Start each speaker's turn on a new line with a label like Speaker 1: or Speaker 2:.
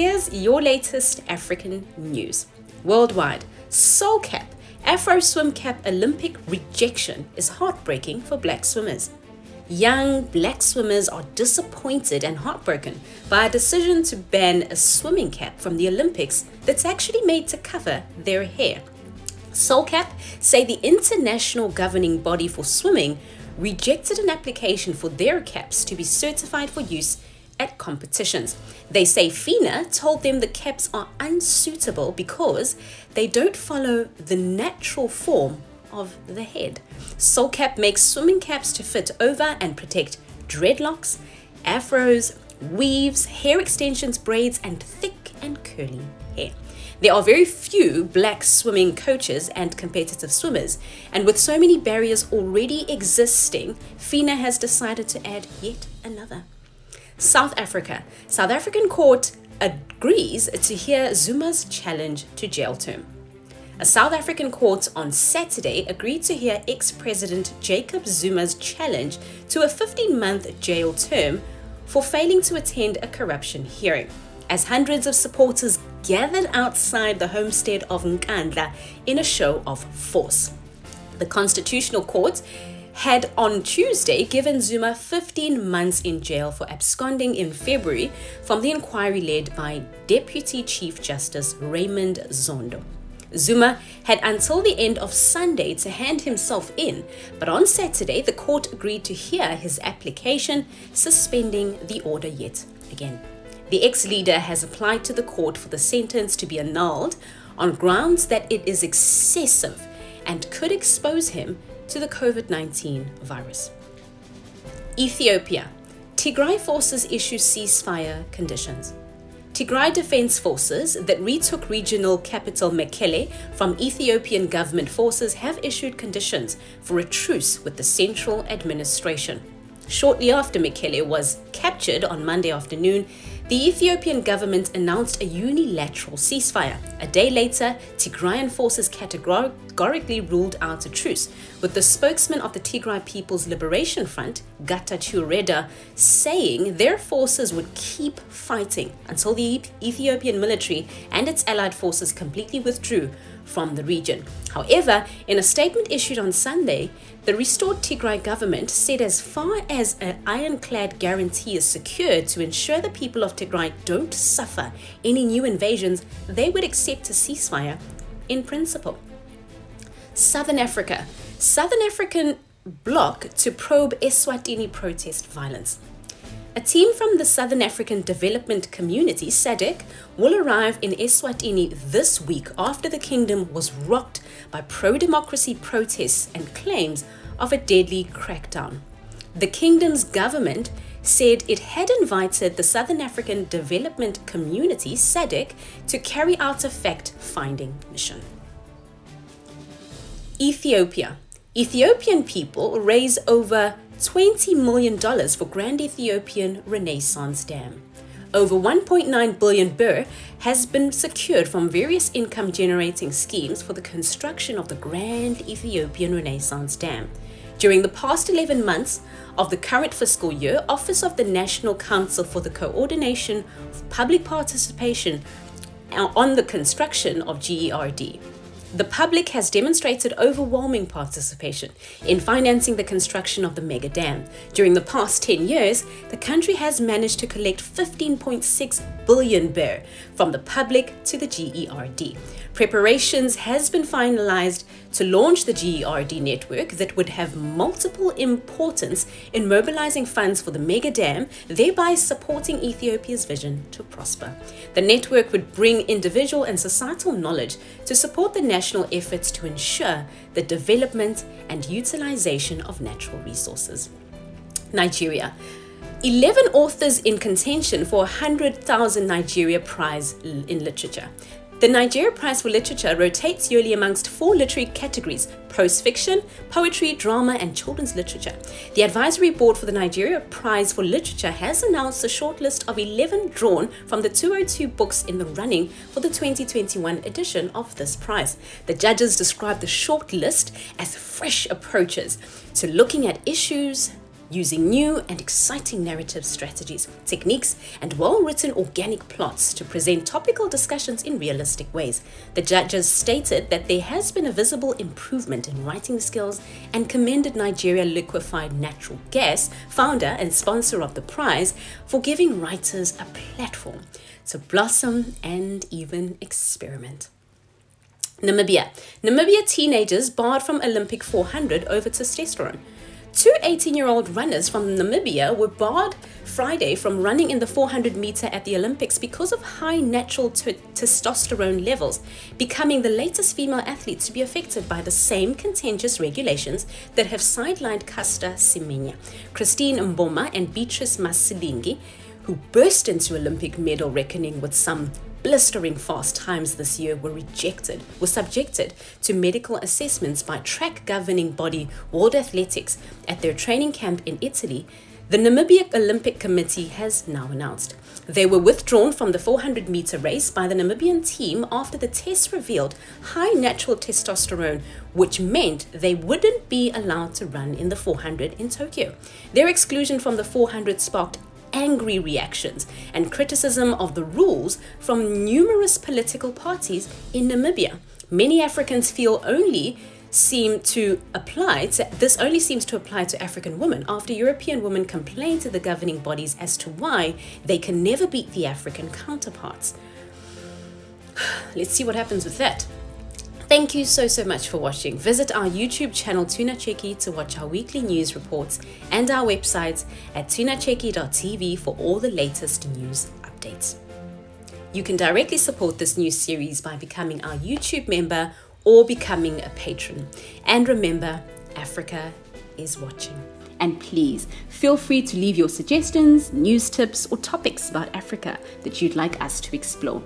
Speaker 1: here's your latest African news. Worldwide, Soul Cap, Afro Swim Cap Olympic rejection is heartbreaking for black swimmers. Young black swimmers are disappointed and heartbroken by a decision to ban a swimming cap from the Olympics that's actually made to cover their hair. SoulCap say the international governing body for swimming rejected an application for their caps to be certified for use at competitions. They say FINA told them the caps are unsuitable because they don't follow the natural form of the head. SoulCap makes swimming caps to fit over and protect dreadlocks, afros, weaves, hair extensions, braids, and thick and curly hair. There are very few black swimming coaches and competitive swimmers, and with so many barriers already existing, FINA has decided to add yet another. South Africa. South African court agrees to hear Zuma's challenge to jail term. A South African court on Saturday agreed to hear ex President Jacob Zuma's challenge to a 15 month jail term for failing to attend a corruption hearing, as hundreds of supporters gathered outside the homestead of Nkandla in a show of force. The Constitutional Court had on Tuesday given Zuma 15 months in jail for absconding in February from the inquiry led by Deputy Chief Justice Raymond Zondo. Zuma had until the end of Sunday to hand himself in, but on Saturday the court agreed to hear his application, suspending the order yet again. The ex leader has applied to the court for the sentence to be annulled on grounds that it is excessive and could expose him to the COVID 19 virus. Ethiopia. Tigray forces issue ceasefire conditions. Tigray Defense Forces that retook regional capital Mekelle from Ethiopian government forces have issued conditions for a truce with the central administration. Shortly after Mekelle was captured on Monday afternoon, the Ethiopian government announced a unilateral ceasefire. A day later, Tigrayan forces categorically ruled out a truce, with the spokesman of the Tigray People's Liberation Front, Getachew Reda, saying their forces would keep fighting until the Ethiopian military and its allied forces completely withdrew from the region. However, in a statement issued on Sunday, the restored Tigray government said as far as an ironclad guarantee is secured to ensure the people of Tigray don't suffer any new invasions, they would accept a ceasefire in principle. Southern Africa. Southern African bloc to probe Eswatini protest violence. A team from the Southern African Development Community, SADC, will arrive in Eswatini this week after the kingdom was rocked by pro democracy protests and claims of a deadly crackdown. The kingdom's government said it had invited the Southern African Development Community, SADC, to carry out a fact finding mission. Ethiopia. Ethiopian people raise over $20 million for Grand Ethiopian Renaissance Dam. Over 1.9 billion birr has been secured from various income generating schemes for the construction of the Grand Ethiopian Renaissance Dam. During the past 11 months of the current fiscal year, Office of the National Council for the Coordination of Public Participation uh, on the construction of GERD the public has demonstrated overwhelming participation in financing the construction of the mega dam. During the past 10 years, the country has managed to collect 15.6 billion birr from the public to the GERD. Preparations has been finalized to launch the GERD network that would have multiple importance in mobilizing funds for the mega dam, thereby supporting Ethiopia's vision to prosper. The network would bring individual and societal knowledge to support the national efforts to ensure the development and utilization of natural resources. Nigeria. 11 authors in contention for a 100,000 Nigeria Prize in Literature. The Nigeria Prize for Literature rotates yearly amongst four literary categories prose fiction, poetry, drama, and children's literature. The advisory board for the Nigeria Prize for Literature has announced a shortlist of 11 drawn from the 202 books in the running for the 2021 edition of this prize. The judges describe the shortlist as fresh approaches to looking at issues using new and exciting narrative strategies, techniques, and well written organic plots to present topical discussions in realistic ways. The judges stated that there has been a visible improvement in writing skills and commended Nigeria Liquefied Natural Gas, founder and sponsor of the prize, for giving writers a platform to blossom and even experiment. Namibia. Namibia teenagers barred from Olympic 400 over testosterone. Two 18 year old runners from Namibia were barred Friday from running in the 400 meter at the Olympics because of high natural testosterone levels, becoming the latest female athletes to be affected by the same contentious regulations that have sidelined Caster Semenya, Christine Mboma, and Beatrice Masilingi, who burst into Olympic medal reckoning with some blistering fast times this year were rejected, were subjected to medical assessments by track governing body World Athletics at their training camp in Italy, the Namibia Olympic Committee has now announced. They were withdrawn from the 400 meter race by the Namibian team after the test revealed high natural testosterone, which meant they wouldn't be allowed to run in the 400 in Tokyo. Their exclusion from the 400 sparked angry reactions and criticism of the rules from numerous political parties in Namibia. Many Africans feel only seem to apply to this only seems to apply to African women after European women complain to the governing bodies as to why they can never beat the African counterparts. Let's see what happens with that. Thank you so, so much for watching. Visit our YouTube channel Tuna Cheki to watch our weekly news reports and our website at tunacheki.tv for all the latest news updates. You can directly support this new series by becoming our YouTube member or becoming a patron. And remember, Africa is watching. And please feel free to leave your suggestions, news tips, or topics about Africa that you'd like us to explore.